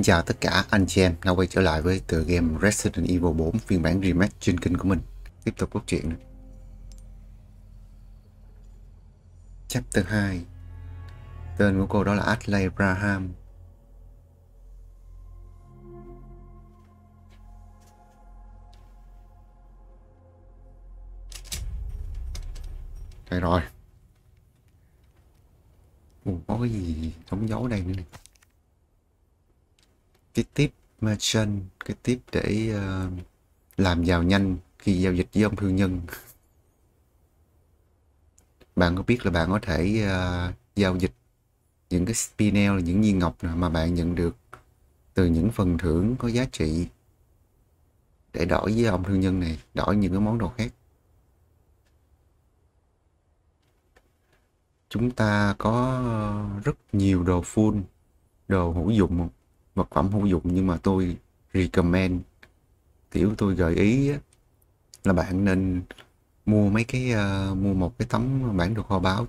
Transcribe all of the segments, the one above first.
Xin chào tất cả anh chị em đã quay trở lại với tựa game Resident Evil 4 phiên bản remake trên kênh của mình. Tiếp tục cốt truyện. Chapter 2 Tên của cô đó là Ashley Braham. Đây rồi. Ủa, có cái gì đóng dấu đây nữa này cái tip merchant cái tip để uh, làm giàu nhanh khi giao dịch với ông thương nhân. Bạn có biết là bạn có thể uh, giao dịch những cái spinel là những viên ngọc mà bạn nhận được từ những phần thưởng có giá trị để đổi với ông thương nhân này đổi những cái món đồ khác? Chúng ta có rất nhiều đồ full đồ hữu dụng vật phẩm hữu dụng nhưng mà tôi recommend kiểu tôi gợi ý là bạn nên mua mấy cái uh, mua một cái tấm bản đồ kho báo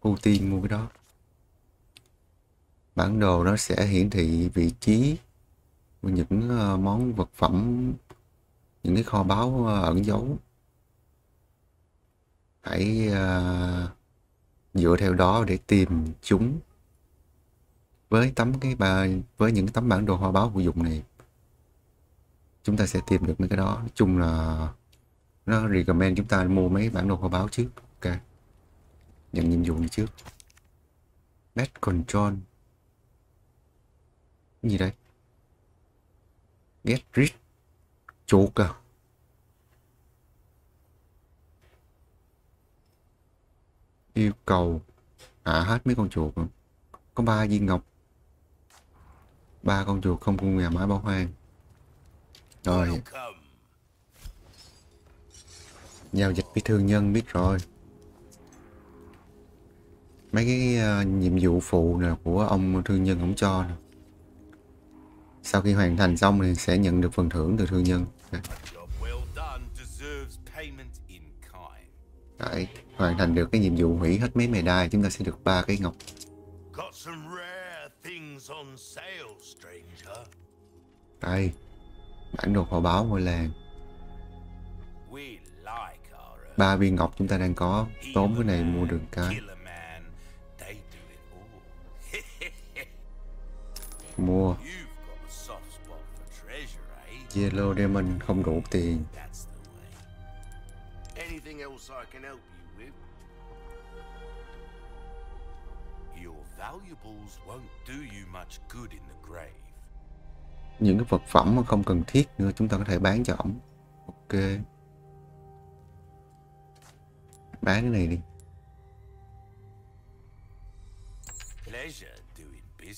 ưu tiên mua cái đó. Bản đồ nó sẽ hiển thị vị trí của những uh, món vật phẩm những cái kho báo uh, ờ, ẩn giấu. Hãy uh, dựa theo đó để tìm chúng với tấm cái bà với những tấm bản đồ hoa báo hữu dụng này, chúng ta sẽ tìm được mấy cái đó. Nói chung là nó recommend chúng ta mua mấy bản đồ hoa báo trước, ok? Nhận nhiệm vụ này trước. Bad control. Cái gì đây? Get rich chuột à. Yêu cầu. Hạ hết mấy con chuột. Có ba viên ngọc ba con chuột không cung nhà mái bỏ hoang. Rồi. Giao dịch với thương nhân biết rồi. Mấy cái uh, nhiệm vụ phụ nè của ông thương nhân cũng cho nè. Sau khi hoàn thành xong thì sẽ nhận được phần thưởng từ thương nhân. Đấy, hoàn thành được cái nhiệm vụ hủy hết mấy mề đai chúng ta sẽ được ba cái ngọc đây, bản đồ kho báo ngôi làng. Ba viên ngọc chúng ta đang có, tốn cái này mua được cái. Mua. Yellow Diamond không đủ tiền. Valuables won't do you much good in the grave. Những cái vật phẩm mà không cần thiết nữa chúng ta có thể bán cho ổng. Ok. Bán cái này đi.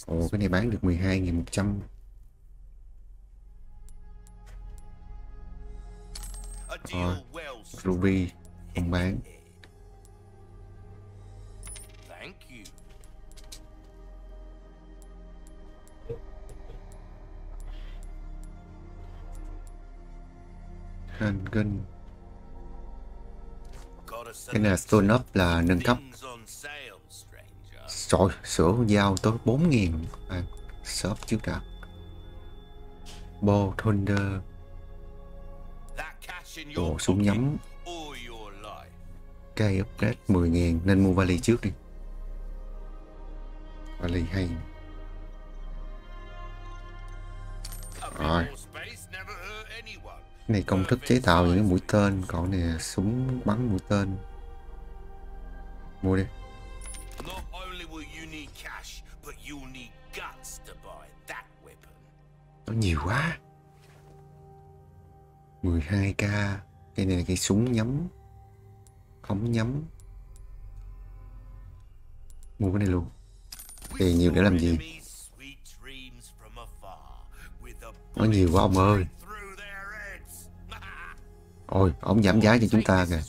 Ồ cái này bán được 12.100 Rồi Ruby không bán Handgun Cái này Stone Up là nâng cấp. Trời, sửa dao tới 4.000 à, Shop trước đã. Ball Thunder. Đồ súng nhắm. Cây upgrade 10.000 Nên mua vali trước đi. Vali hay. Rồi này công thức chế tạo những cái mũi tên. Còn này súng bắn mũi tên. Mua đi. Nó nhiều quá. 12k cái này là cái súng nhắm. Không nhắm. Mua cái này luôn. Tiền nhiều để làm gì? Nó nhiều quá ông ơi Ôi, ông giảm giá cho chúng ta kìa.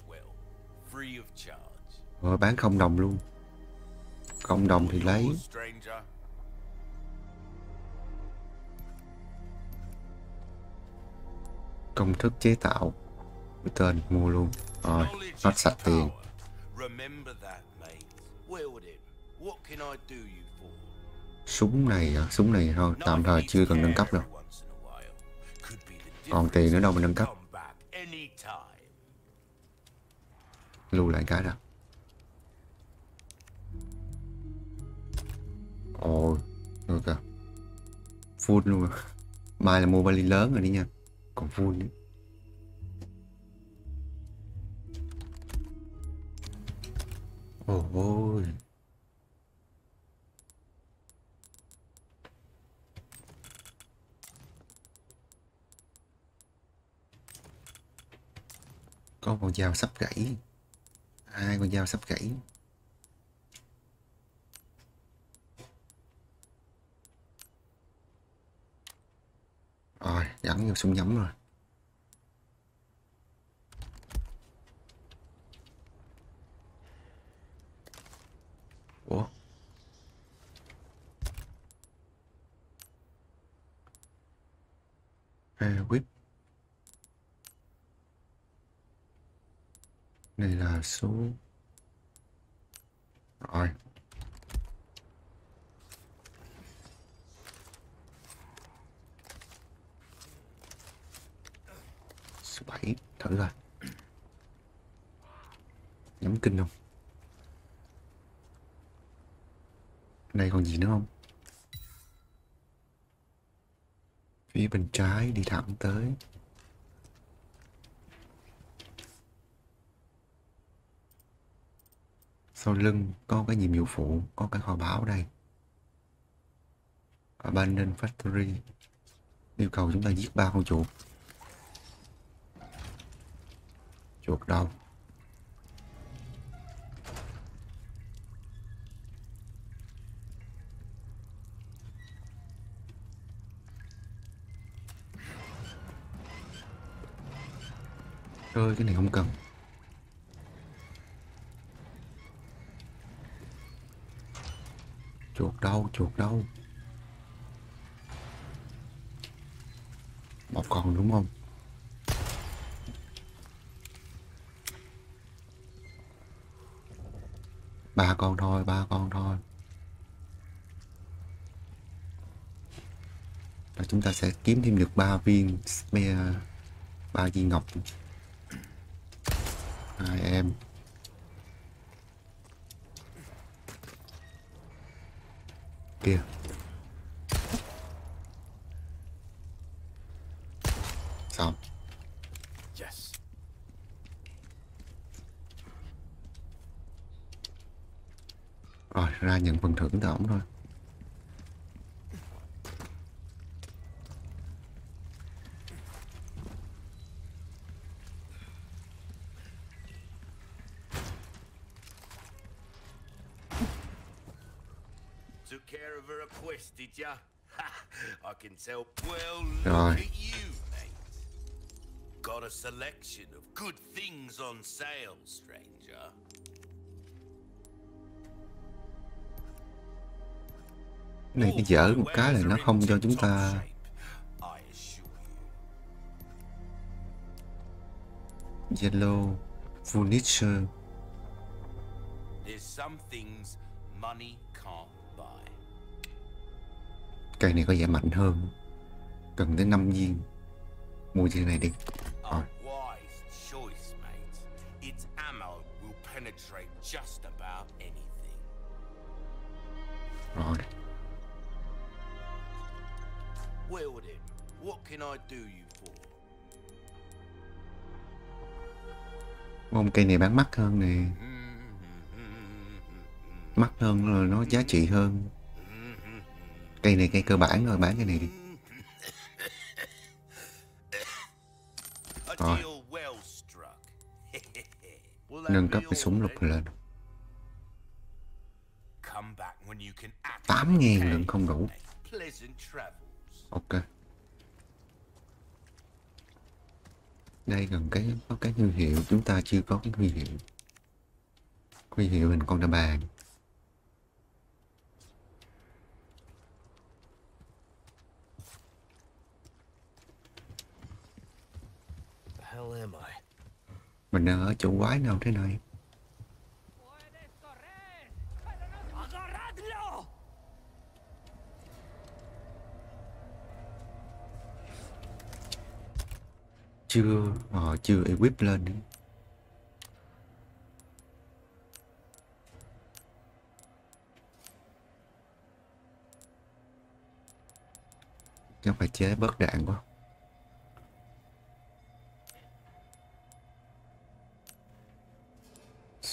Rồi bán không đồng luôn. Không đồng thì lấy. Công thức chế tạo. Cái tên mua luôn. Rồi, hết sạch tiền. súng này à? súng này thôi tạm thời chưa cần nâng cấp đâu còn tiền nữa đâu mà nâng cấp lưu lại cái đó ồ được à full luôn à. mai là mua vali lớn rồi đi nha. Còn full nữa. Ôi. Có con dao sắp gãy hai con dao sắp gãy? Rồi gắn vô súng nhắm rồi. Ủa? À, whip đây là số. Rồi. Số bảy, thử rồi nhắm kinh không? Đây còn gì nữa không? Phía bên trái đi thẳng tới. Sau lưng có cái nhiệm vụ phụ, có cái kho báu đây. Abandoned factory. Yêu cầu chúng ta giết ba con chuột. Chuột đâu? Ơi, cái này không cần. Chuột đâu chuột đâu? Một con đúng không? Ba con thôi, ba con thôi. Và chúng ta sẽ kiếm thêm được ba viên spare ba viên ngọc. Hai em. Kia xong. Yes. rồi ra nhận phần thưởng từ ổng thôi Rồi. Got a selection of good things on sale, stranger. này cái dở một cái là nó không cho chúng ta yellow furniture There's some things money. Cây này có vẻ mạnh hơn cần tới 5 viên mua viên này đi A Rồi. wise choice, mate. Its ammo will penetrate just about anything. rồi Well then, what can I do you for? Không, cây này bán mắc hơn nè mắc hơn rồi nó giá trị hơn cây này cây cơ bản rồi bán cái này đi. Rồi. nâng cấp cái súng lục lên. 8 ngàn lượng không đủ. Ok. Đây gần cái có cái huy hiệu chúng ta chưa có cái huy hiệu. Huy hiệu hình con đa bàn mình đang ở chỗ quái nào thế này chưa họ chưa equip lên nữa. chắc phải chế bớt đạn quá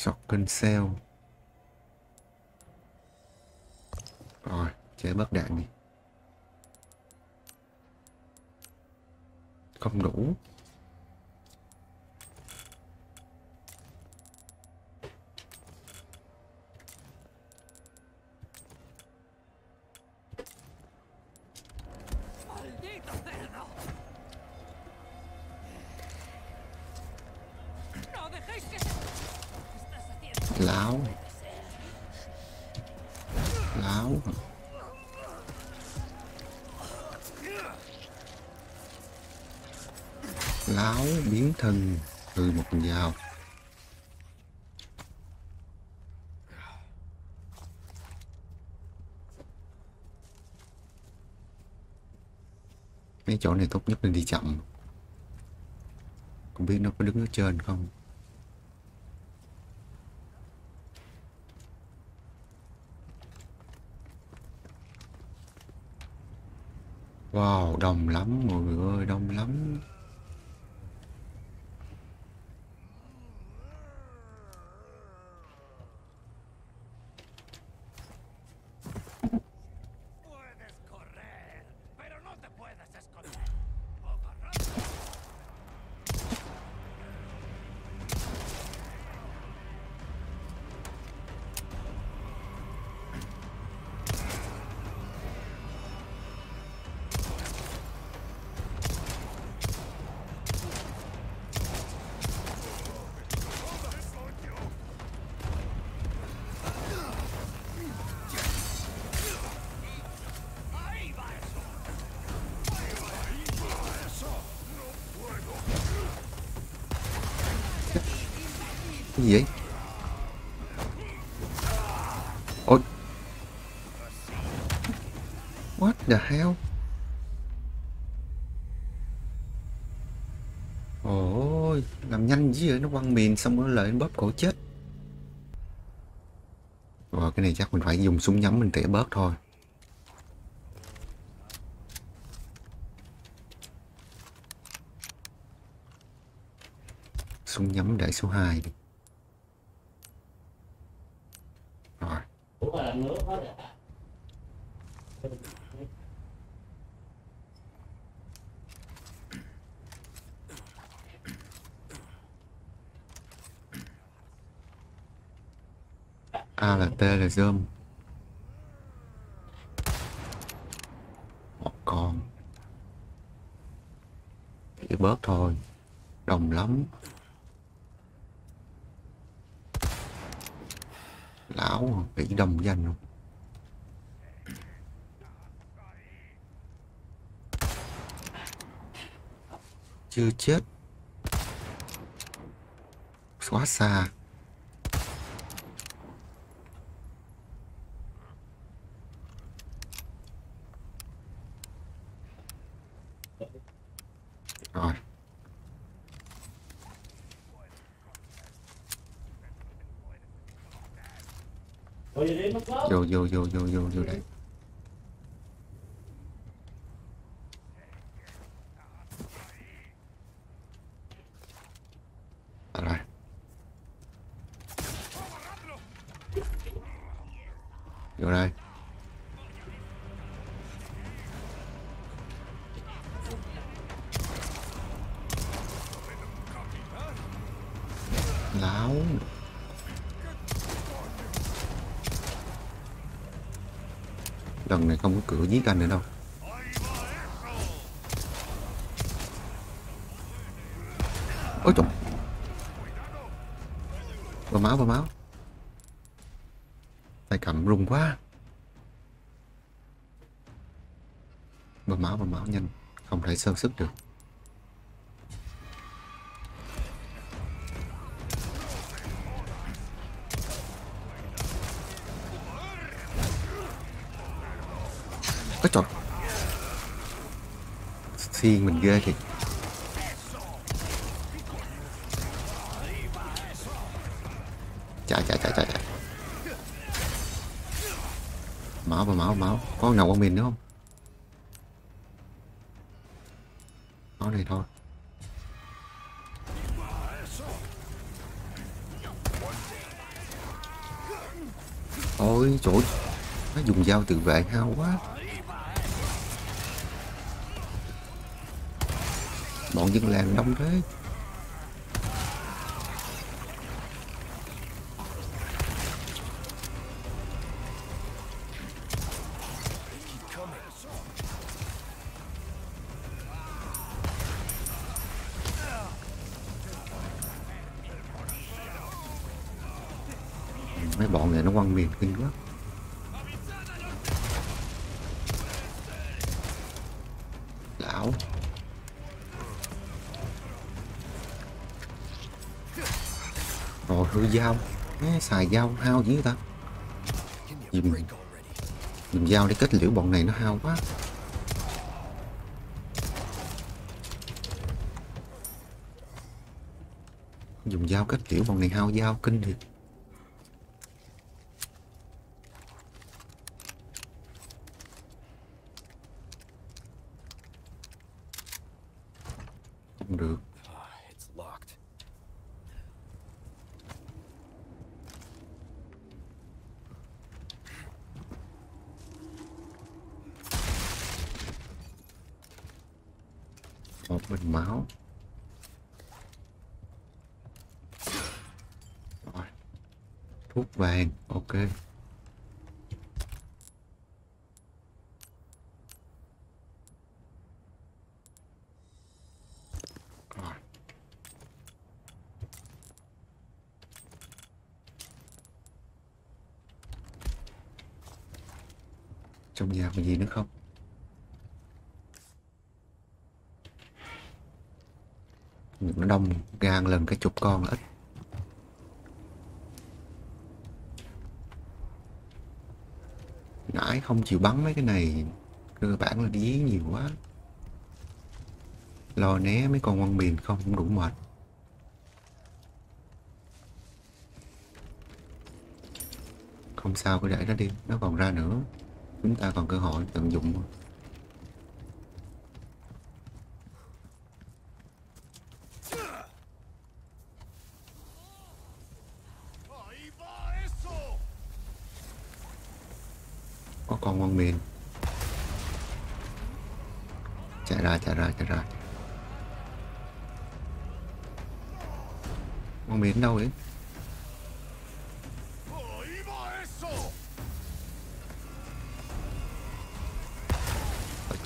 shotgun cell rồi chế bớt đạn đi. Không đủ. Mấy chỗ này tốt nhất là đi chậm không biết nó có đứng ở trên không Wow, đông lắm mọi người ơi, đông lắm. Dạ, the hell? Ôi, làm nhanh chứ vậy? Nó quăng mìn xong nó lại bóp cổ chết. Rồi cái này chắc mình phải dùng súng nhắm mình tỉa bớt thôi. Súng nhắm để số 2 đi. Rồi. A là T là dơm. Một con. Chỉ bớt thôi. Đồng lắm. Lão bị đồng danh không? Chưa chết. Quá xa. Rồi. Vô vô vô vô vô vô đây. Không có cửa giết anh nữa đâu. Ôi trời. Bơm máu, bơm máu. Tay cầm rung quá. Bơm máu, bơm máu nhanh. Không thể sơ sức được. Ôi trời. Xiên mình ghê thiệt Chạy chạy chạy chạy chạy. Máu và máu máu. Có nào con mình nữa không? Máu này thôi. Ôi trời Nó dùng dao tự vệ hao quá. Bọn dân làng đông thế Xài dao hao dữ ta? Dùng Dùm, dùng dao để kết liễu bọn này nó hao quá. Dùng dao kết liễu bọn này hao dao kinh thiệt không được Ah, it's locked một bình máu. Rồi. Thuốc vàng. Ok rồi trong nhà có gì nữa không nó đông gan lần cái chục con là ít. Nãy không chịu bắn mấy cái này, cơ bản là dí nhiều quá. Lo né mấy con quăng miền không, cũng đủ mệt. Không sao, cứ để nó đi, nó còn ra nữa. Chúng ta còn cơ hội tận dụng.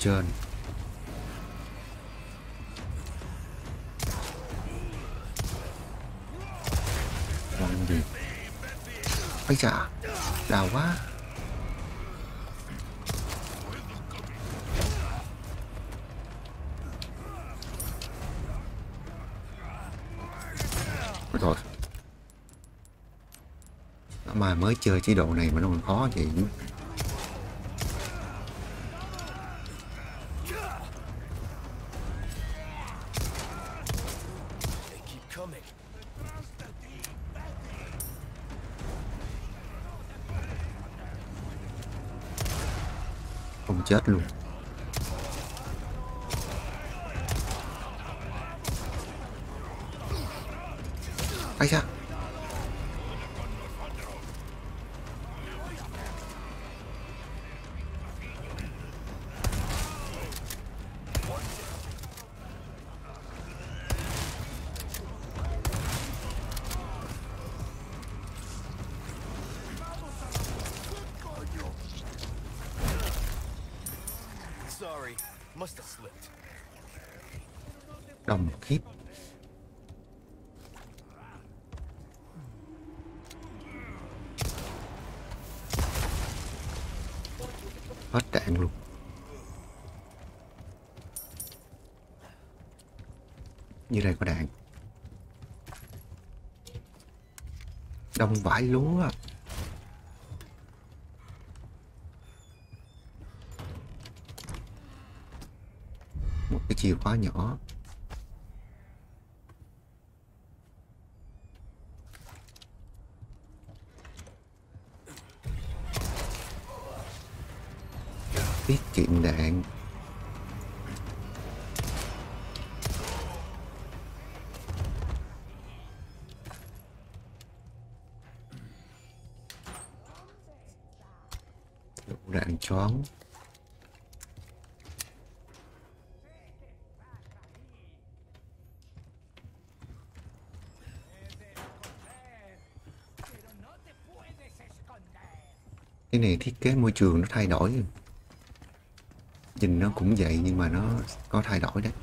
Trơn. Trên gì? Ấy chà đào quá. Rồi mà mới chơi chế độ này mà nó còn khó vậy. Chết luôn. không phải lúa à. một cái chìa khóa nhỏ. Biết kiệm đạn. Choáng cái này thiết kế môi trường nó thay đổi. Nhìn nó cũng vậy nhưng mà nó có thay đổi đấy.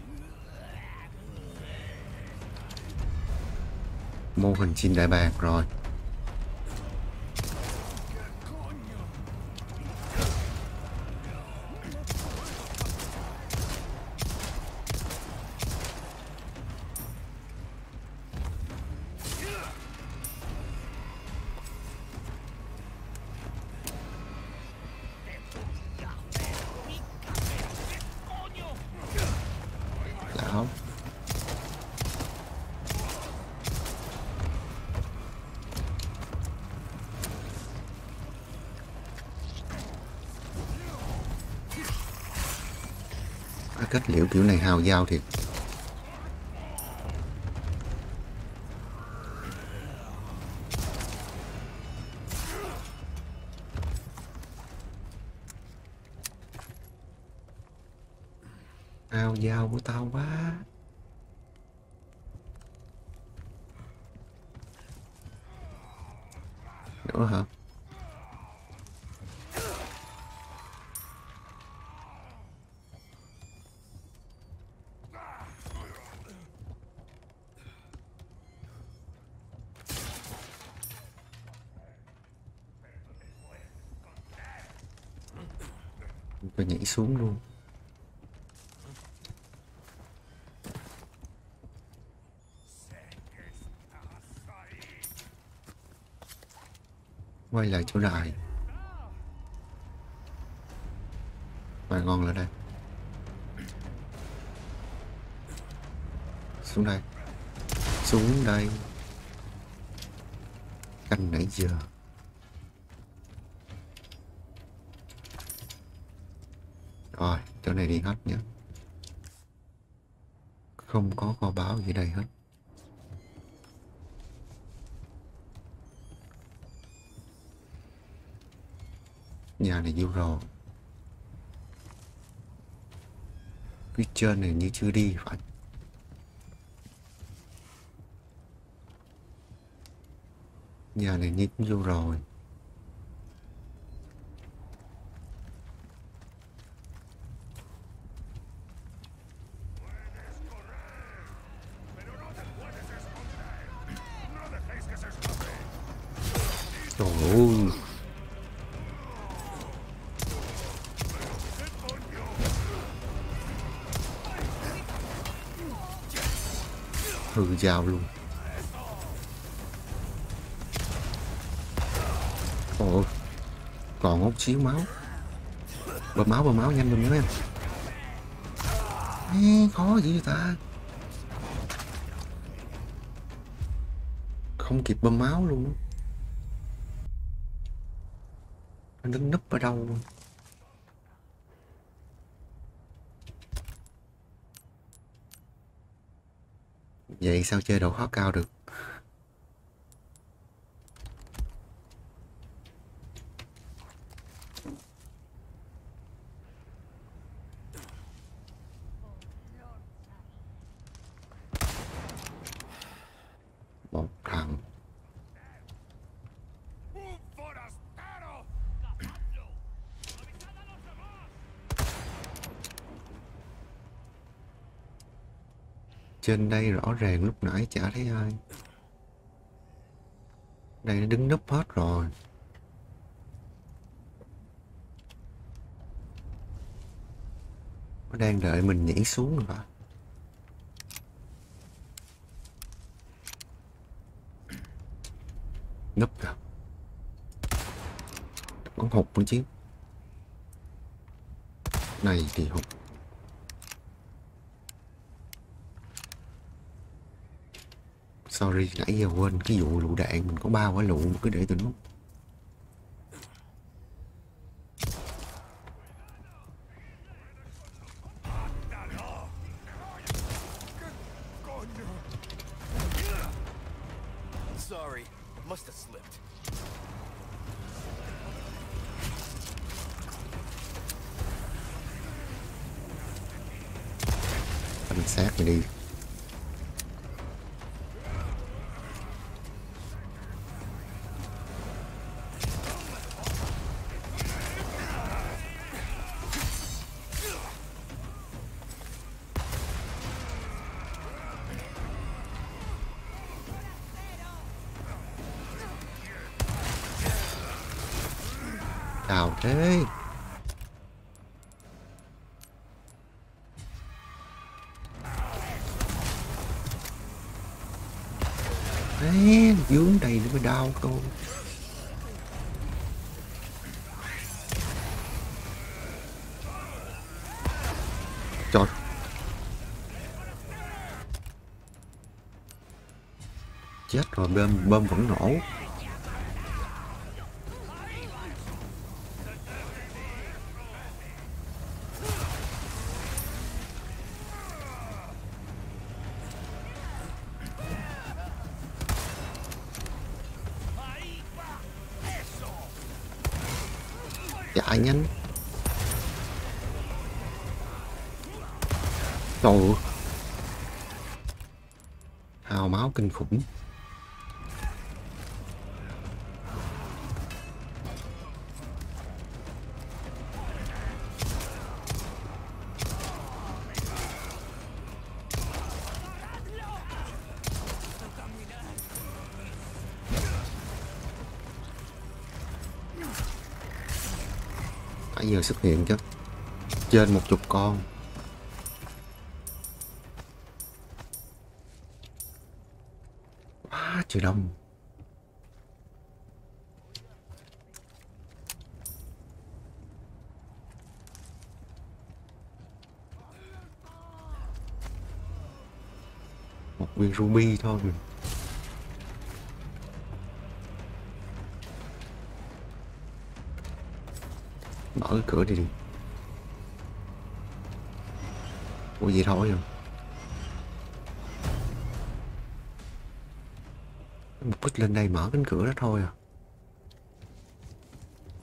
Mô hình xin đại bàng rồi. Hào dao thiệt hào dao của tao quá. Nữa hả phải nhảy xuống luôn. Quay lại chỗ đài ngoài ngon là đây. Xuống đây. Xuống đây. Canh nãy giờ rồi chỗ này đi hết nhé. Không có kho báo gì đây hết. Nhà này vô rồi? Phía trên này như chưa đi phải. Nhà này như cũng vô rồi? Ừ, hư dao luôn. Ồ còn một xíu máu. Bơm máu bơm máu nhanh bơm nhớ em. Ê, khó gì vậy ta. Không kịp bơm máu luôn. Nó đứng núp ở đâu luôn. Vậy sao chơi độ khó cao được? Một thằng ¡Un forastero! trên đây rõ ràng lúc nãy chả thấy ai. Đây nó đứng núp hết rồi. Nó đang đợi mình nhảy xuống rồi hả Núp kìa. Con hụt một chứ Này thì hụt. Sorry, nãy giờ quên cái vụ lựu đạn mình có ba quả lựu mà cứ để từ lúc đầy. Trời. Chết rồi, bơm, bơm vẫn nổ. Chạy nhanh. Trời ơi. Hào máu kinh khủng. Giờ xuất hiện chứ. Trên một chục con. Quá trời đông. Một viên ruby thôi. Mở cái cửa đi đi. Ủa gì thôi rồi Mục đích lên đây mở cánh cửa đó thôi à.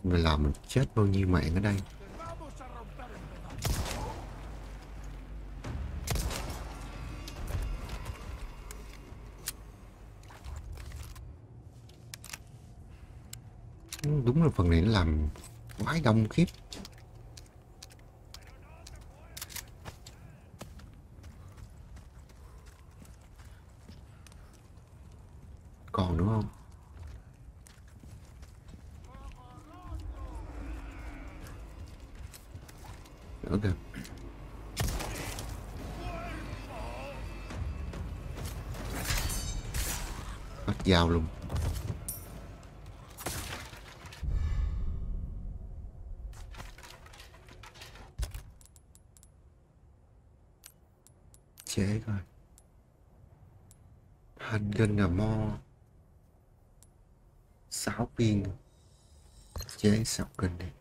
Mình làm mình chết bao nhiêu mạng ở đây. Đúng là phần này nó làm quái đông khiếp. Còn nữa không? Nữa kìa Bắt dao luôn chế coi trên là mo. Sáu viên. Chế sáu cân này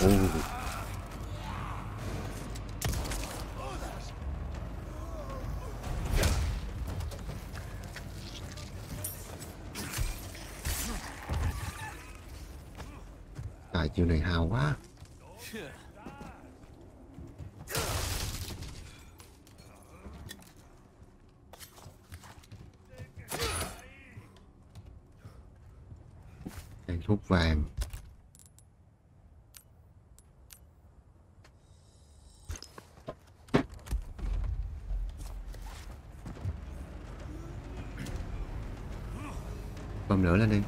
Ồ, Tại chiều này hào quá Cây thuốc vàng Bơm lửa lên đi.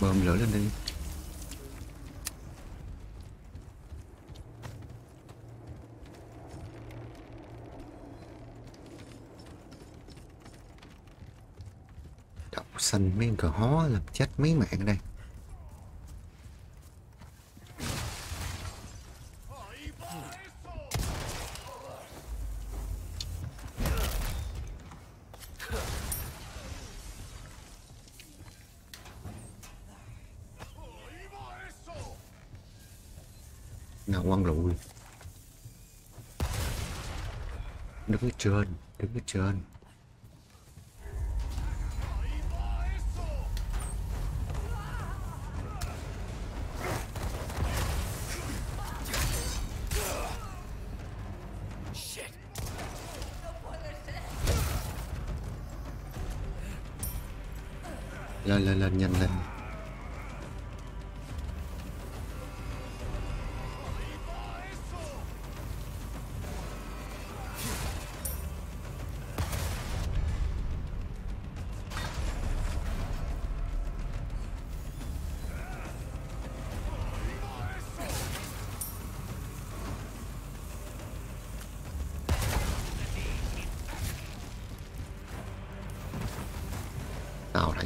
Bơm lửa lên đi. Đậu xanh mấy cờ hó làm chết mấy mạng đây.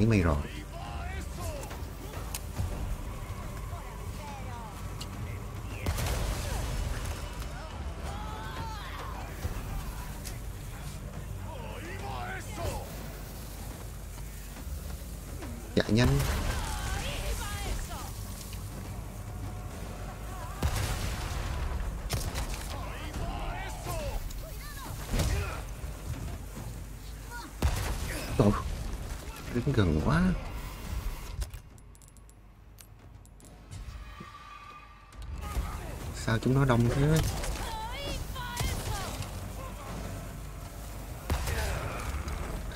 Thấy mày rồi. Chạy nhanh. Chúng nó đông thế.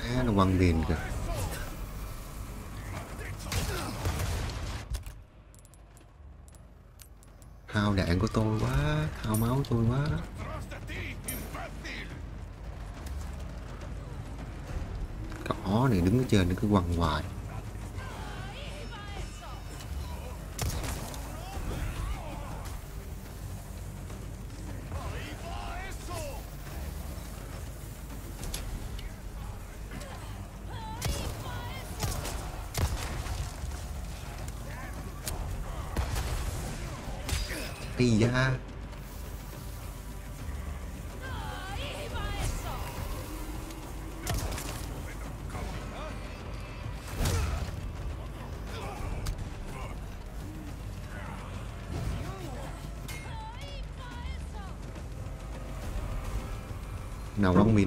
À, nó quăng đền kìa. Hao đạn của tôi quá hao máu tôi quá. Cỏ này đứng ở trên nó cứ quăng hoài.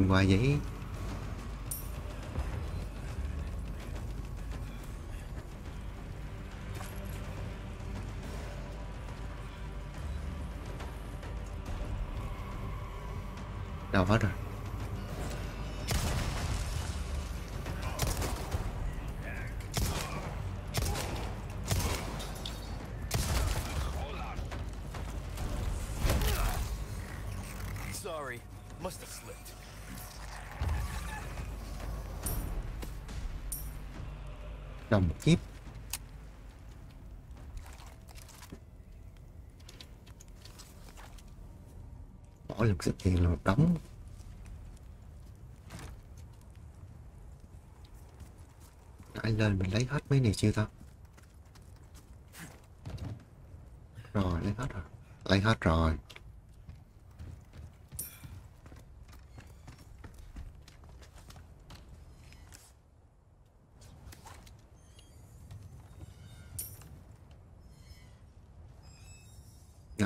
Nào qua giấy. Đâu hết rồi. Đồng kiếp bỏ lực xuất hiện là một đống Nãy lên mình lấy hết mấy này chưa ta? Rồi, lấy hết rồi. Lấy hết rồi.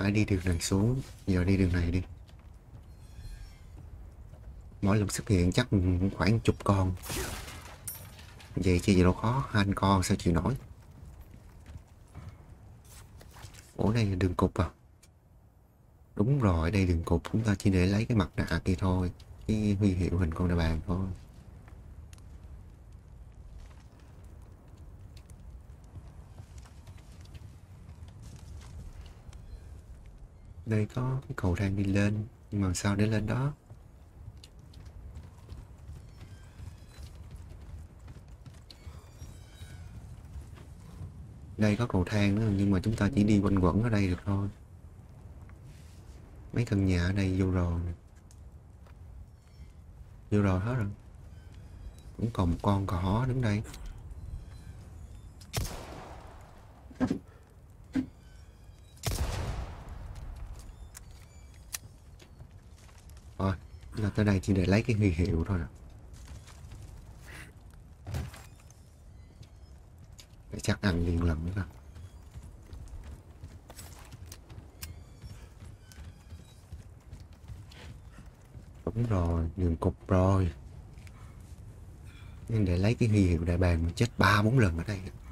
Phải đi đường này xuống, giờ đi đường này đi. Mỗi lần xuất hiện chắc khoảng chục con. Vậy chứ gì đâu khó, hai anh con sao chịu nổi. Ủa đây là đường cục à? Đúng rồi, đây đường cục chúng ta chỉ để lấy cái mặt nạ kia thôi. Cái huy hiệu hình con đà bàn thôi. Đây có cái cầu thang đi lên, nhưng mà sao để lên đó? Đây có cầu thang nữa nhưng mà chúng ta chỉ đi quanh quẩn ở đây được thôi. Mấy căn nhà ở đây vô rồi. Vô rồi hết rồi. Cũng còn một con cỏ đứng đây. là tới đây chỉ để lấy cái huy hiệu thôi à. để chắc ăn liền lần nữa rồi đúng rồi, đường cục rồi nên để lấy cái huy hiệu đại bàng mình chết ba bốn lần ở đây nữa.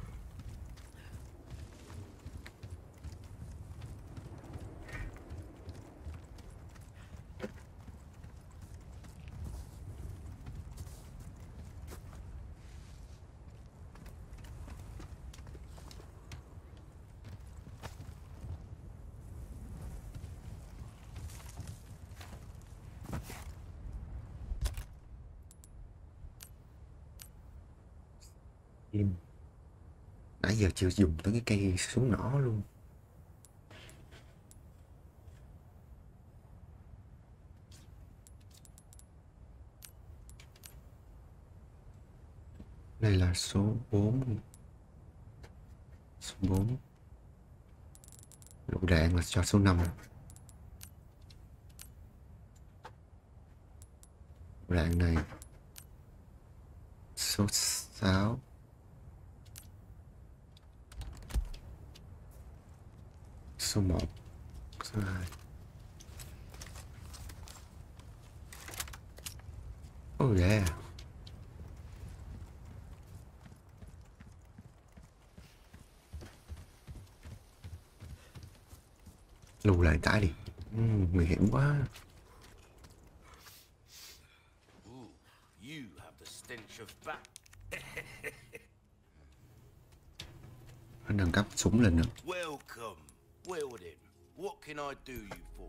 Nãy dùng tới cái cây súng nỏ luôn. Đây là số 4 số 4 lựu đạn là cho số 5 lựu đạn này. Số 6 số 1 số 2 Oh yeah lùi lại tải đi Ừm, nguy hiểm quá anh nâng cấp súng lên nữa Welcome. Well then, what can I do you for?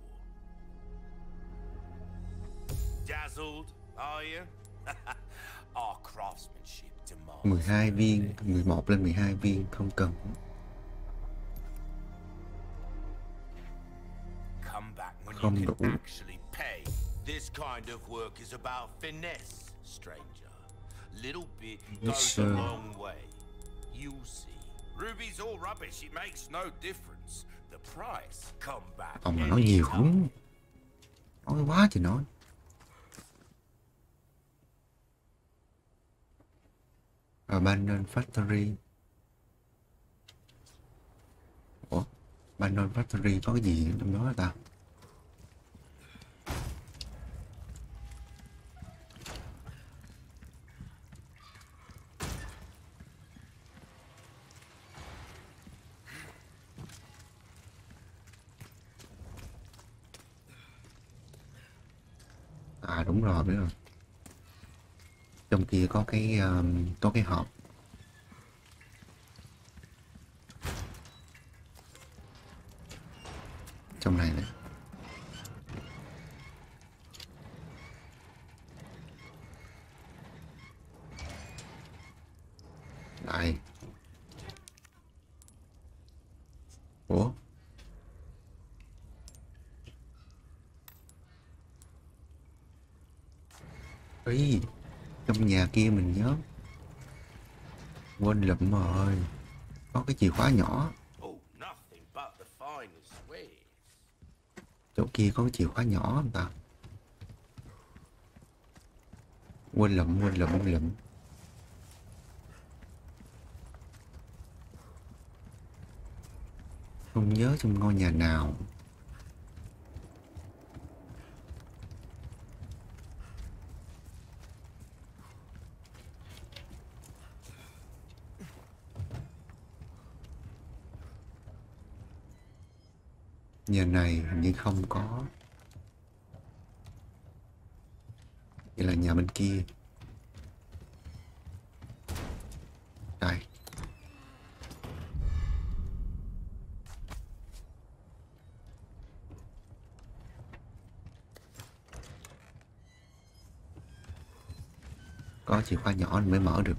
Dazzled, are you? Our craftsmanship demands. 12 viên 11 lên 12 viên không cần Come back when Không you đủ. can actually pay. This kind of work is about finesse, stranger. Little bit goes a long way. You'll see. Ruby's all rubbish. It makes no difference. The price come back. ông mà nói nhiều lắm nói quá thì nói Abandoned Factory Ủa Abandoned Factory có cái gì trong đó ta đúng rồi biết rồi Trong kia có cái um, có cái hộp Trong này này Đây Ủa Ý, trong nhà kia mình nhớ Đúng rồi có cái chìa khóa nhỏ. Chỗ kia có cái chìa khóa nhỏ không ta? Quên lụm quên lụm quên lụm. Không nhớ trong ngôi nhà nào. Nhà này hình như không có. Vậy là nhà bên kia. Đây. Có chìa khóa nhỏ mới mở được.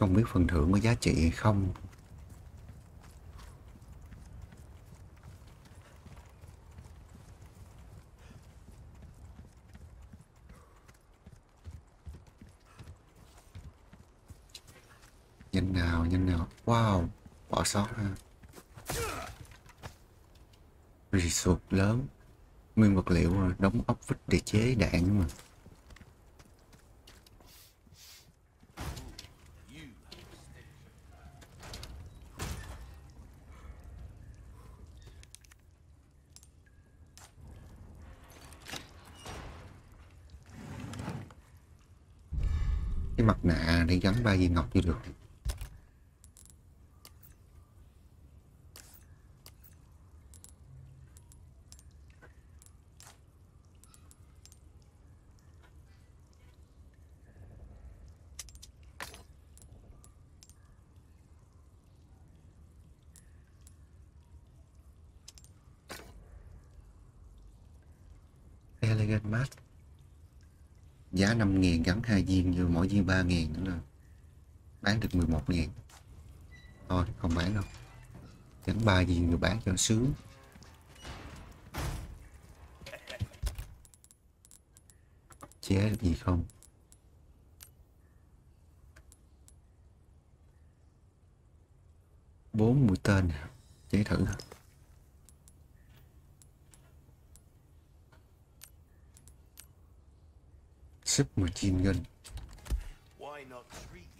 Không biết phần thưởng có giá trị hay không Nhanh nào, nhanh nào Wow, bỏ sót ha Resort lớn Nguyên vật liệu à, đóng ốc vít để chế đạn mà cái mặt nạ ba viên ngọc như được. Elegant Mask. Giá 5.000 gắn hai viên vô mỗi viên 3 ngàn nữa là bán được 11 ngàn thôi, không bán đâu. Chẳng ba gì người bán cho nó sướng. Chế được gì không? Bốn mũi tên. Chế thử. Thôi Submachine gun Why not treat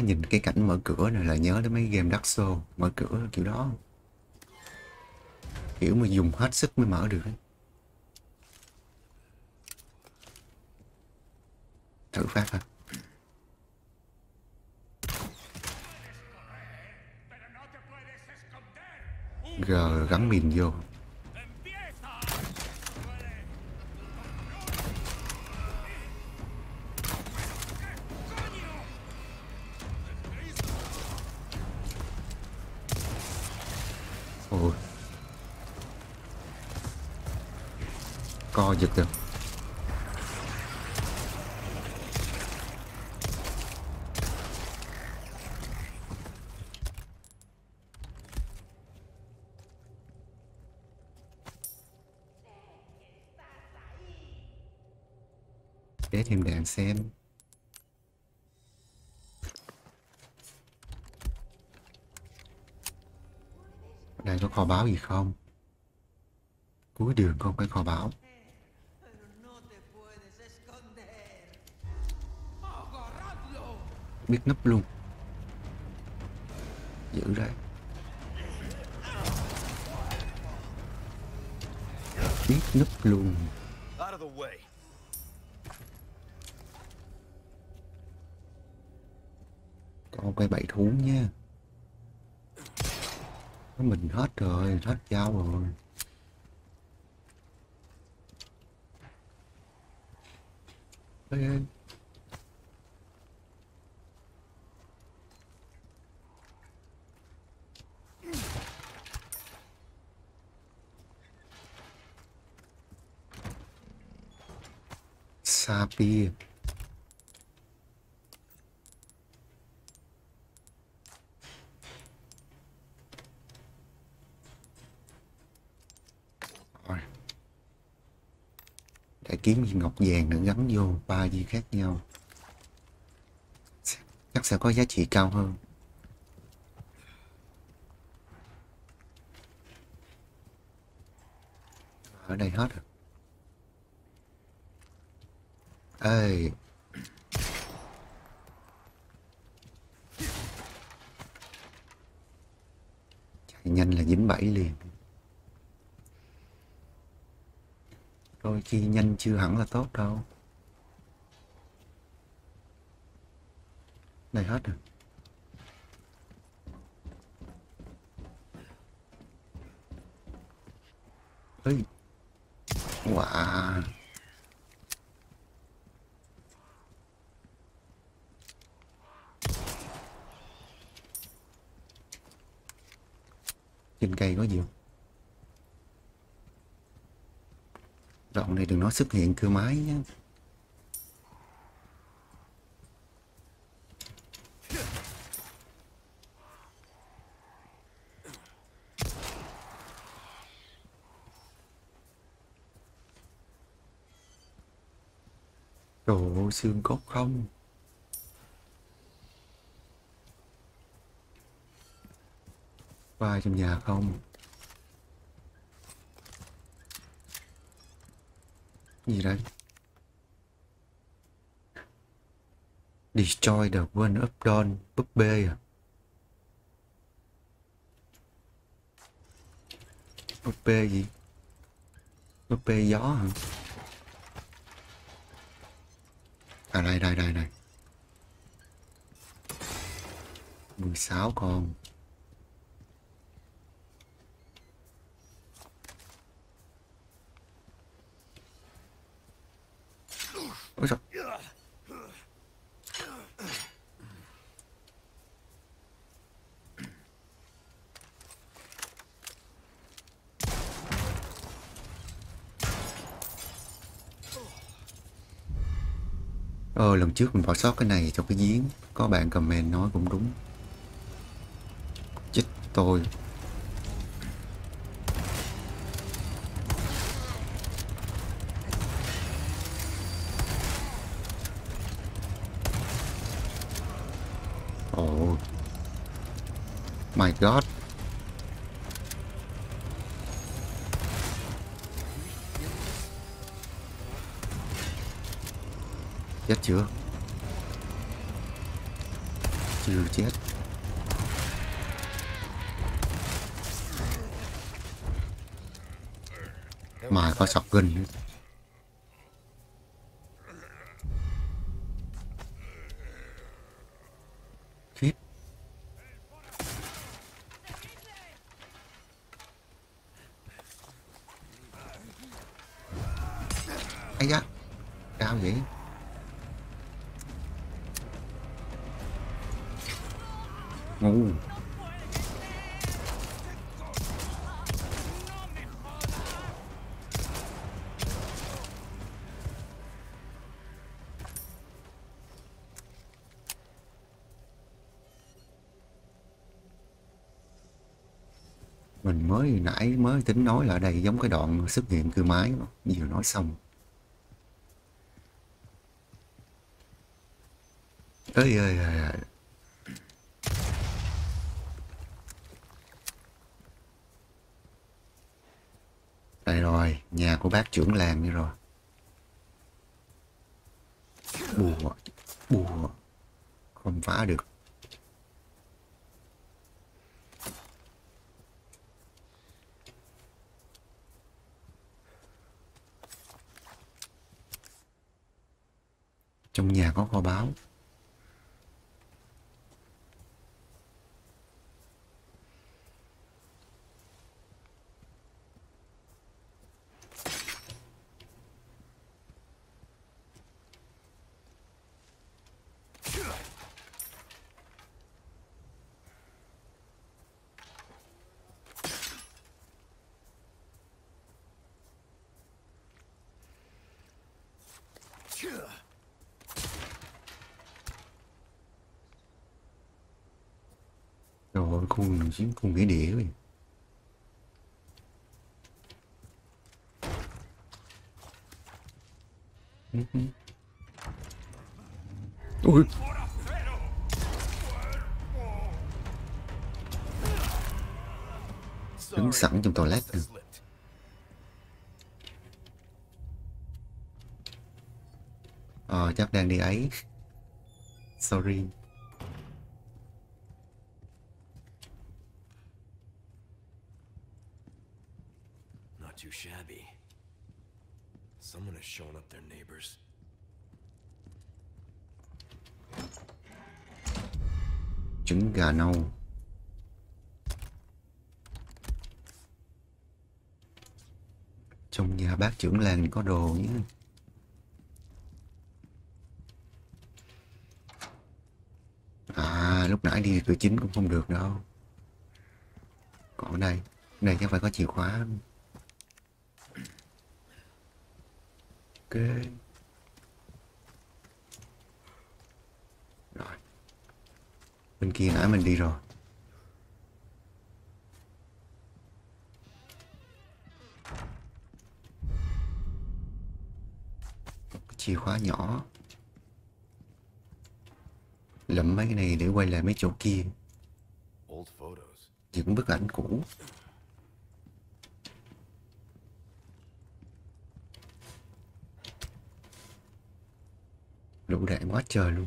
nhìn cái cảnh mở cửa này là nhớ đến mấy game Dark Souls, mở cửa kiểu đó. Kiểu mà dùng hết sức mới mở được ấy. thử phát ha G gắn mìn vô. Co giật được để thêm đèn xem. Đây có kho báo gì không? Cuối đường không cái kho báo. Biết nấp luôn. Giữ đấy biết nấp luôn. Có cái bẫy thú nha. Mình hết rồi hết dao rồi. Ê, ê. Rồi. Để kiếm viên ngọc vàng nữa, gắn vô ba viên khác nhau. Chắc sẽ có giá trị cao hơn. Ở đây hết rồi ơi, Chạy nhanh là dính bẫy liền. Đôi khi nhanh chưa hẳn là tốt đâu. Đây hết rồi. Ê. Wow. Nói gì không? rộng này đừng nói xuất hiện cưa máy nhé. Đồ xương cốt không? vai trong nhà không? Gì đây? Destroy the one up down búp bê à? Búp bê gì? Búp bê gió hả? À đây đây đây đây 16 con Ôi trời Ờ lần trước mình bỏ sót cái này trong cái giếng. Có bạn comment nói cũng đúng. Chết tôi Ồ My god Chết chưa? Chưa chết. Mà có shotgun nữa. Mình mới nãy mới tính nói là đây giống cái đoạn xuất hiện cưa máy mà vừa nói xong ơi ơi ơi Đây rồi, nhà của bác trưởng làng đi rồi. Bùa, bùa, không phá được. Trong nhà có kho báu. Rồi con chiếm con nghĩa địa rồi. Ui. Đứng sẵn trong toilet Must have à. slipped. Ờ chắc đang đi ấy. Sorry. Not too shabby. Someone has shown up their neighbors. Trứng gà nâu. Trong nhà bác trưởng làng có đồ nhé. À, lúc nãy đi cửa chính cũng không được đâu. Còn ở đây, này chắc phải có chìa khóa. Ok. Rồi. Bên kia nãy mình đi rồi. Chìa khóa nhỏ lụm mấy cái này để quay lại mấy chỗ kia. Những bức ảnh cũ. Đủ để quá trời luôn.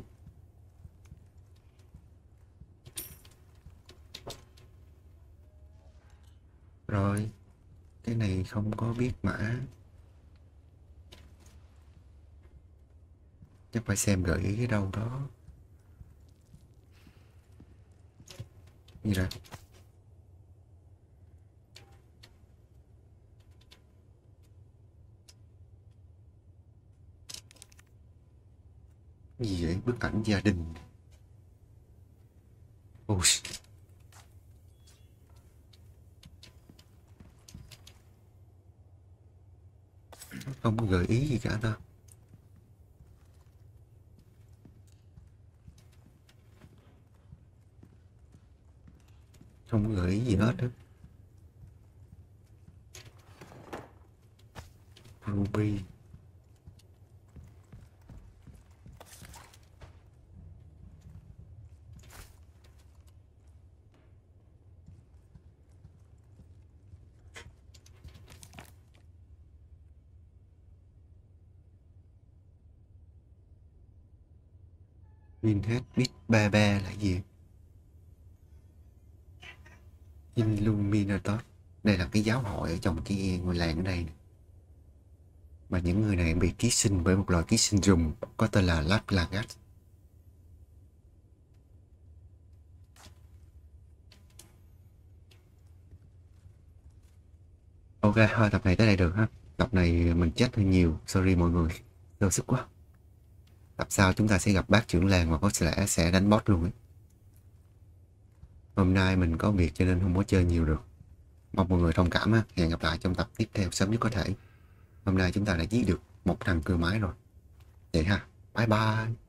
Rồi cái này không có biết mã. Chắc phải xem gợi ý cái đâu đó gì gì vậy? Bức ảnh gia đình. Ôi. không có gợi ý gì cả đâu không có gợi ý gì hết á. Ruby. Vinhead Bit Ba Ba là gì? Illuminator Đây là trong cái ngôi làng ở đây. Mà những người này bị ký sinh bởi một loài ký sinh trùng có tên là Laplagat Ok, thôi tập này tới đây được ha. Tập này mình chết hơi nhiều, sorry mọi người, đau sức quá. Tập sau chúng ta sẽ gặp bác trưởng làng và có lẽ sẽ đánh boss luôn ấy. Hôm nay mình có việc cho nên không có chơi nhiều được. Mong mọi người thông cảm ha. Hẹn gặp lại trong tập tiếp theo sớm nhất có thể. Hôm nay chúng ta đã giết được một thằng cưa máy rồi. Vậy ha. Bye bye.